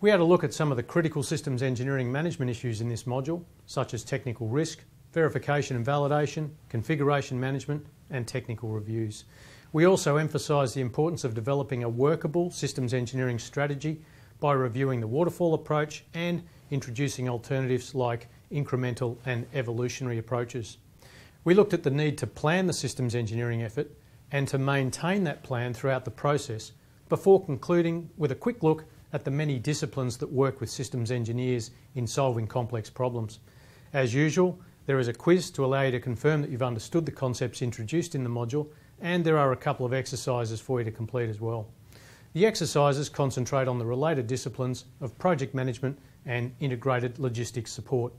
We had a look at some of the critical systems engineering management issues in this module, such as technical risk, verification and validation, configuration management, and technical reviews. We also emphasised the importance of developing a workable systems engineering strategy by reviewing the waterfall approach and introducing alternatives like incremental and evolutionary approaches. We looked at the need to plan the systems engineering effort and to maintain that plan throughout the process before concluding with a quick look at the many disciplines that work with systems engineers in solving complex problems. As usual, there is a quiz to allow you to confirm that you've understood the concepts introduced in the module and there are a couple of exercises for you to complete as well. The exercises concentrate on the related disciplines of project management and integrated logistics support.